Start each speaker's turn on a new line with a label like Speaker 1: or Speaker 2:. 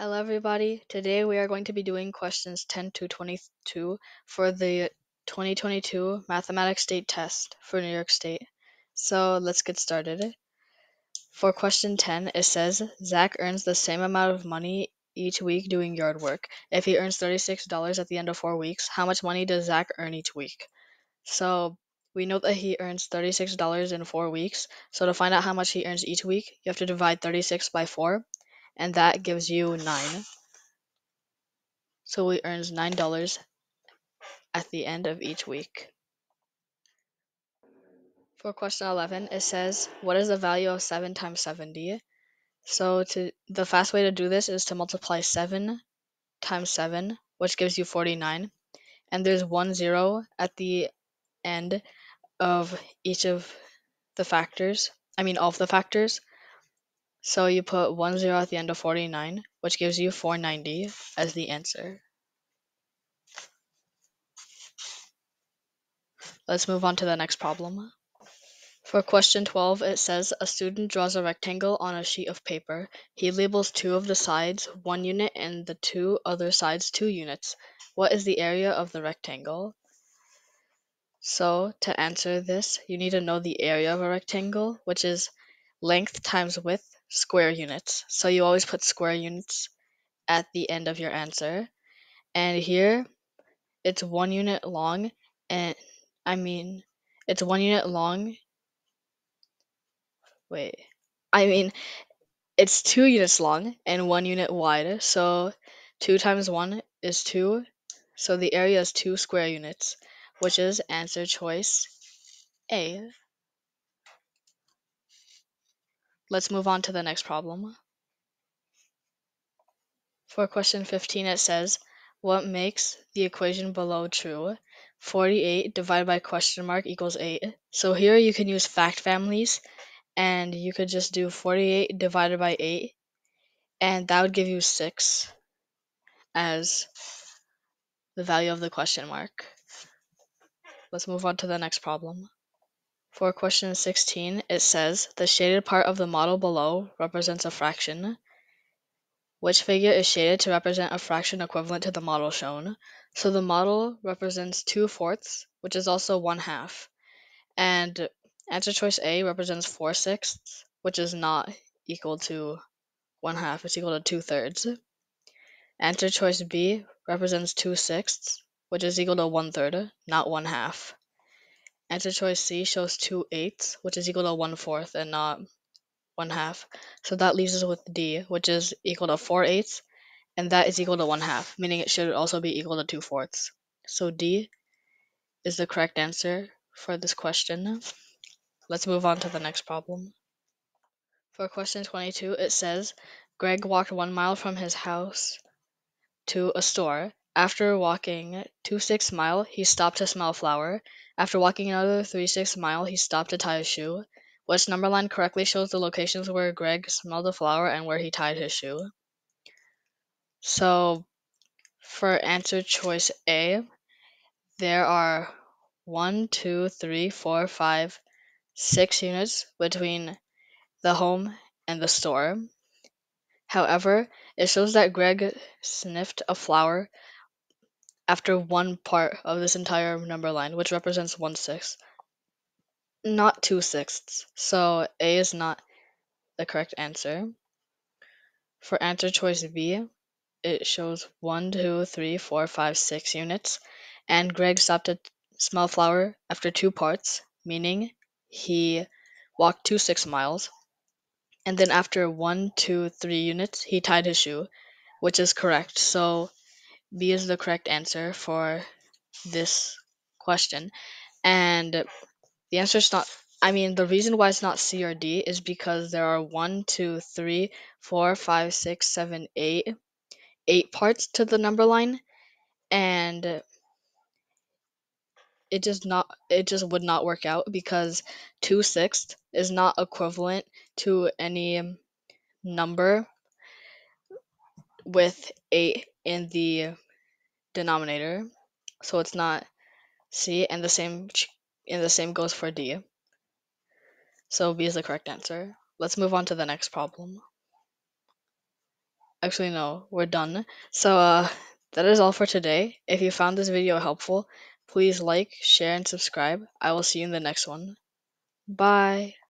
Speaker 1: Hello everybody. Today we are going to be doing questions 10 to 22 for the 2022 Mathematics State Test for New York State. So let's get started. For question 10, it says Zach earns the same amount of money each week doing yard work. If he earns $36 at the end of four weeks, how much money does Zach earn each week? So we know that he earns $36 in four weeks. So to find out how much he earns each week, you have to divide 36 by 4 and that gives you 9. So he earns $9 at the end of each week. For question 11, it says, what is the value of 7 times 70? So to the fast way to do this is to multiply 7 times 7, which gives you 49. And there's one zero at the end of each of the factors. I mean, all of the factors. So you put one zero at the end of 49, which gives you 490 as the answer. Let's move on to the next problem. For question 12, it says a student draws a rectangle on a sheet of paper. He labels two of the sides one unit and the two other sides two units. What is the area of the rectangle? So, to answer this, you need to know the area of a rectangle, which is length times width square units. So you always put square units at the end of your answer. And here it's one unit long and I mean it's one unit long. Wait. I mean it's two units long and one unit wide. So two times one is two. So the area is two square units, which is answer choice A. Let's move on to the next problem. For question 15, it says, what makes the equation below true? 48 divided by question mark equals 8. So here you can use fact families, and you could just do 48 divided by 8, and that would give you 6 as the value of the question mark. Let's move on to the next problem. For question 16, it says the shaded part of the model below represents a fraction. Which figure is shaded to represent a fraction equivalent to the model shown? So the model represents 2 fourths, which is also 1 half. And answer choice A represents 4 sixths, which is not equal to 1 half, it's equal to 2 thirds. Answer choice B represents 2 sixths, which is equal to 1 third, not 1 half. Answer choice C shows 2 eighths, which is equal to 1 fourth and not 1 half. So that leaves us with D, which is equal to 4 eighths, and that is equal to 1 half, meaning it should also be equal to 2 fourths. So D is the correct answer for this question. Let's move on to the next problem. For question 22, it says Greg walked one mile from his house to a store. After walking two six mile, he stopped to smell flower. After walking another three six mile, he stopped to tie his shoe. Which number line correctly shows the locations where Greg smelled the flower and where he tied his shoe? So, for answer choice A, there are one, two, three, four, five, six units between the home and the store. However, it shows that Greg sniffed a flower after one part of this entire number line, which represents one sixth, not two sixths. So A is not the correct answer. For answer choice B, it shows one, two, three, four, five, six units, and Greg stopped to smell flower after two parts, meaning he walked two six miles. And then after one, two, three units, he tied his shoe, which is correct. So B is the correct answer for this question. And the answer is not, I mean, the reason why it's not C or D is because there are one, two, three, four, five, six, seven, eight, eight parts to the number line. And it just not it just would not work out because two sixths is not equivalent to any number with eight in the denominator so it's not c and the same and the same goes for d so b is the correct answer let's move on to the next problem actually no, we're done. So uh, that is all for today. If you found this video helpful, please like, share, and subscribe. I will see you in the next one. Bye.